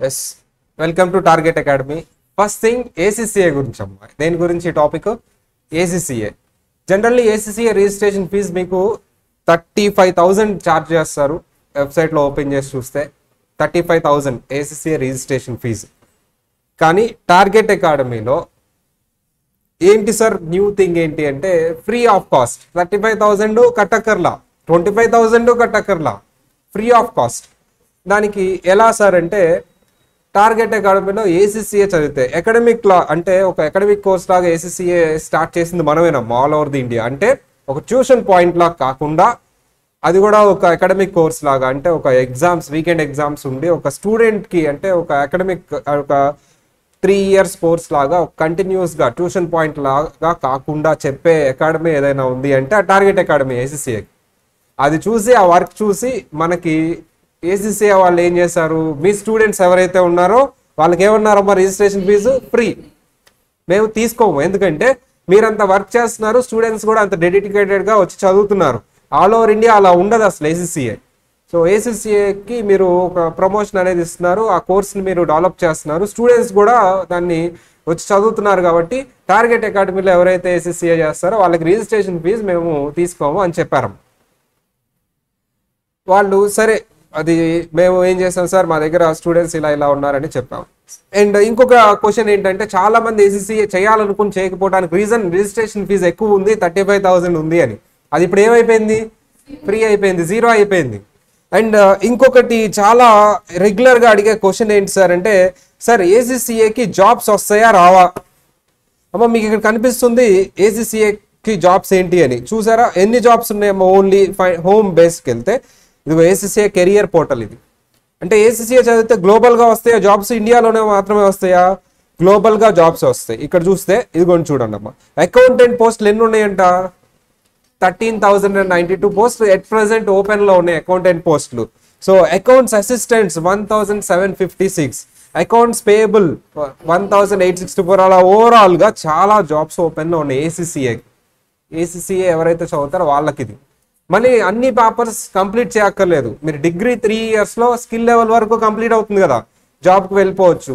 Yes welcome to Target Academy first thing ACCA గురించి అమ్మా. దేని గురించి topic? ACCA generally ACCA registration fee మీకు థర్టీ ఫైవ్ థౌజండ్ ఛార్జ్ చేస్తారు. వెబ్సైట్లో ఓపెన్ చేసి చూస్తే thirty five thousand ACCA registration fee కానీ టార్గెట్ అకాడమీలో ఏంటి సార్? న్యూ థింగ్ ఏంటి అంటే free of cost thirty five thousand కట్టక్కర్లా. Twenty five thousand కట్టక్కర్లా. ఫ్రీ ఆఫ్ కాస్ట్ దానికి ఎలా సార్ అంటే టార్గెట్ అకాడమీలో ఏసీసీఏ చదివితే అకాడమిక్ లా అంటే ఒక అకాడమిక్ కోర్స్ లాగా ఏసీసీఏ స్టార్ట్ చేసింది మనమేనమ్మా ఆల్ ఓవర్ ది ఇండియా అంటే ఒక ట్యూషన్ పాయింట్ లాగా కాకుండా అది కూడా ఒక అకాడమిక్ కోర్స్ లాగా అంటే ఒక ఎగ్జామ్స్ వీకెండ్ ఎగ్జామ్స్ ఉండి ఒక స్టూడెంట్కి అంటే ఒక అకాడమిక్ ఒక త్రీ ఇయర్స్ కోర్స్ లాగా కంటిన్యూస్గా ట్యూషన్ పాయింట్ లాగా కాకుండా చెప్పే అకాడమీ ఏదైనా ఉంది అంటే ఆ టార్గెట్ అకాడమీ ఏసీసీఏ అది చూసి ఆ వర్క్ చూసి మనకి ఏసీసీఏ వాళ్ళు ఏం చేశారు? మీ స్టూడెంట్స్ ఎవరైతే ఉన్నారో వాళ్ళకి ఏమన్నారమ్మా రిజిస్ట్రేషన్ ఫీజు ఫ్రీ మేము తీసుకోము. ఎందుకంటే మీరంత వర్క్ చేస్తున్నారు స్టూడెంట్స్ కూడా అంత డెడికేటెడ్గా వచ్చి చదువుతున్నారు. ఆల్ ఓవర్ ఇండియా అలా ఉండదు అసలు ఏసీసీఏ సో ఏసీసీఏకి మీరు ఒక ప్రమోషన్ అనేది ఇస్తున్నారు. ఆ కోర్స్ని మీరు డెవలప్ చేస్తున్నారు. స్టూడెంట్స్ కూడా దాన్ని వచ్చి చదువుతున్నారు కాబట్టి టార్గెట్ అకాడమీలో ఎవరైతే ఏసీసీఏ చేస్తారో వాళ్ళకి రిజిస్ట్రేషన్ ఫీజు మేము తీసుకోము అని చెప్పారు. వాళ్ళు సరే అది మేము ఏం చేస్తాం సార్ మా దగ్గర స్టూడెంట్స్ ఇలా ఇలా ఉన్నారని చెప్పాం. అండ్ ఇంకొక క్వశ్చన్ ఏంటంటే చాలా మంది ఏసీసీ చేయాలనుకుని చేయకపోవడానికి రీజన్ రిజిస్ట్రేషన్ ఫీజు ఎక్కువ ఉంది థర్టీ ఫైవ్ థౌసండ్ ఉంది అని. అది ఇప్పుడు ఏమైపోయింది? ఫ్రీ అయిపోయింది జీరో అయిపోయింది. అండ్ uh, ఇంకొకటి చాలా రెగ్యులర్గా అడిగే క్వశ్చన్ ఏంటి సార్ అంటే సార్ ఏసీసీఏకి జాబ్స్ వస్తాయా రావా? అమ్మ మీకు ఇక్కడ కనిపిస్తుంది ఏసీసీఏకి జాబ్స్ ఏంటి అని. చూసారా? ఎన్ని జాబ్స్ ఉన్నాయమ్మో? ఓన్లీ హోమ్ బేస్కి వెళ్తే ఇది ఏసీసీఏ కెరియర్ పోర్టల్ ఇది. అంటే ఏసీసీఏ చదివితే గ్లోబల్గా వస్తాయా? జాబ్స్ ఇండియాలోనే మాత్రమే వస్తాయా? గ్లోబల్గా జాబ్స్ వస్తాయి. ఇక్కడ చూస్తే ఇదిగోండి చూడండి అమ్మా. అకౌంటెంట్ పోస్టులు ఎన్ని ఉన్నాయంట? Thirteen thousand and ninety two post at present ఓపెన్లో ఉన్నాయి అకౌంటెంట్ పోస్టులు so accounts assistants one thousand seven fifty six accounts payable one thousand eight sixty four అలా ఓవరాల్గా చాలా జాబ్స్ ఓపెన్లో ఉన్నాయి ఏసీసీఏ ఏసీసీఏ ఎవరైతే చదువుతారో వాళ్ళకి ఇది మళ్ళీ అన్ని పేపర్స్ కంప్లీట్ చేయక్కర్లేదు. మీరు డిగ్రీ త్రీ ఇయర్స్లో స్కిల్ లెవెల్ వరకు కంప్లీట్ అవుతుంది కదా. జాబ్కి వెళ్ళిపోవచ్చు.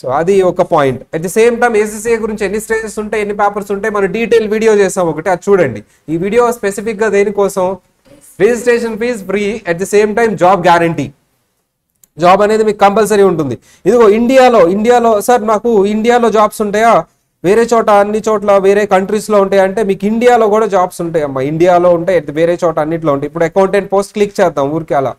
సో అది ఒక point at the same time ACCA గురించి ఎన్ని స్టేజెస్ ఉంటాయి ఎన్ని పేపర్స్ ఉంటాయి మనం డీటెయిల్ వీడియో చేసాం ఒకటి అది చూడండి. ఈ వీడియో స్పెసిఫిక్గా దేనికోసం? Registration fee free at the same time job guarantee job అనేది మీకు కంపల్సరీ ఉంటుంది. ఇదిగో ఇండియాలో ఇండియాలో సార్ నాకు ఇండియాలో జాబ్స్ ఉంటాయా? వేరే చోట అన్ని చోట్ల వేరే కంట్రీస్లో ఉంటాయి అంటే మీకు ఇండియాలో కూడా జాబ్స్ ఉంటాయి అమ్మా ఇండియాలో ఉంటాయి వేరే చోట అన్నిట్లో ఉంటాయి. ఇప్పుడు అకౌంటెంట్ పోస్ట్ క్లిక్ చేద్దాం ఊరికి అలా.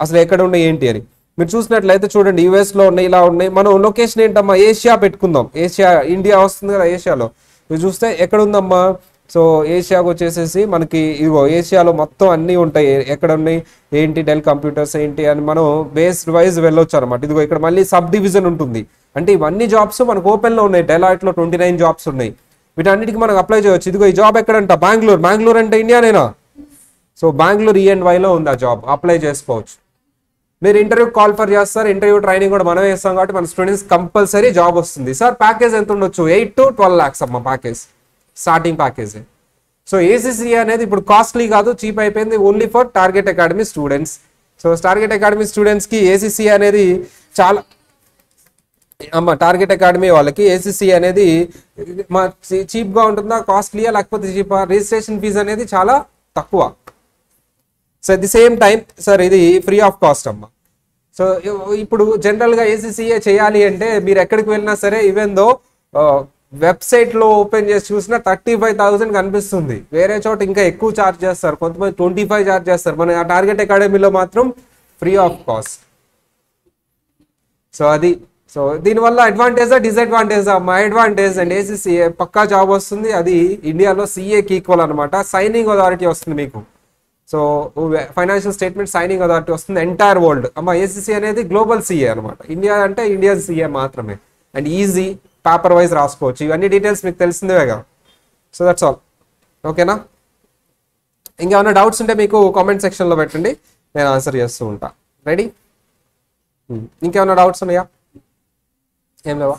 అసలు ఎక్కడ ఉన్నాయి ఏంటి అని. మీరు చూసినట్లయితే చూడండి యూఎస్లో ఉన్నాయి ఇలా ఉన్నాయి. మనం లొకేషన్ ఏంటమ్మా? ఏషియా పెట్టుకుందాం. ఏషియా ఇండియా వస్తుంది కదా ఏషియాలో మీరు చూస్తే ఎక్కడ ఉందమ్మా? సో ఏషియాకు వచ్చేసేసి మనకి ఇదిగో ఏషియాలో మొత్తం అన్నీ ఉంటాయి. ఎక్కడ ఉన్నాయి? ఏంటి డెల్ కంప్యూటర్స్ ఏంటి అని మనం బేస్డ్ వైజ్ వెళ్ళొచ్చు అనమాట ఇదిగో ఇక్కడ మళ్ళీ సబ్ డివిజన్ ఉంటుంది. అంటే ఇవన్నీ జాబ్స్ మనకు ఓపెన్లో ఉన్నాయి. డెలాయిట్లో ట్వంటీ నైన్ జాబ్స్ ఉన్నాయి. వీటన్నిటికి మనం అప్లై చేయొచ్చు ఇదిగో ఈ జాబ్ ఎక్కడంట? బెంగళూరు బెంగళూరు అంటే ఇండియానేనా? సో బెంగళూరు వైలో ఉంది ఆ జాబ్ అప్లై చేసుకోవచ్చు. మీరు ఇంటర్వ్యూ కాల్ ఫర్ చేస్తారు. ఇంటర్వ్యూ ట్రైనింగ్ కూడా మనమే వేస్తాం కాబట్టి మన స్టూడెంట్స్ కంపల్సరీ జాబ్ వస్తుంది. సార్ ప్యాకేజ్ ఎంత ఉండొచ్చు? ఎయిట్ టు ట్వెల్వ్ ల్యాక్స్ అమ్మ package starting package so ACC అనేది ఇప్పుడు కాస్ట్లీ కాదు చీప్ అయిపోయింది. Only for target academy students so target academy స్టూడెంట్స్కి ఏసీసీ అనేది చాలా టార్గెట్ అకాడమీ వాళ్ళకి ఏసీసీ అనేది మా చీప్గా ఉంటుందా కాస్ట్లీయా లేకపోతే చీపా? రిజిస్ట్రేషన్ ఫీజు అనేది చాలా తక్కువ. So at the same time sir ఇది ఫ్రీ ఆఫ్ కాస్ట్ అమ్మ. సో ఇప్పుడు జనరల్గా ఏసీసీఏ చేయాలి అంటే మీరు ఎక్కడికి వెళ్ళినా సరే ఈవెన్ దో వెబ్సైట్లో ఓపెన్ చేసి చూసినా థర్టీ ఫైవ్ థౌసండ్ కనిపిస్తుంది. వేరే చోట ఇంకా ఎక్కువ ఛార్జ్ చేస్తారు. కొంతమంది ట్వంటీ ఫైవ్ చార్జ్ చేస్తారు. మన ఆ టార్గెట్ అకాడమీలో మాత్రం ఫ్రీ ఆఫ్ కాస్ట్ సో అది సో దీనివల్ల అడ్వాంటేజా డిసడ్వాంటేజా మా అడ్వాంటేజ్ అండ్ ఏసీసీఏ పక్కా జాబ్ వస్తుంది. అది ఇండియాలో సీఏకి ఈక్వల్ అనమాట సైనింగ్ అథారిటీ వస్తుంది మీకు. So financial statement signing authority వస్తుంది ఎంటైర్ వరల్డ్ అమ్మ ఏసీసీ అనేది గ్లోబల్ సీఏ అనమాట ఇండియా అంటే ఇండియన్ సీఏ మాత్రమే. అండ్ ఈజీ పేపర్ వైజ్ రాసుకోవచ్చు. ఇవన్నీ డీటెయిల్స్ మీకు తెలిసిందేగా సో దట్స్ ఆల్ ఓకేనా ఇంకేమైనా డౌట్స్ ఉంటే మీకు కామెంట్ సెక్షన్లో పెట్టండి. నేను ఆన్సర్ చేస్తూ ఉంటా. Ready hmm. ఇంకేమైనా డౌట్స్ ఉన్నాయా? ఏం లేవా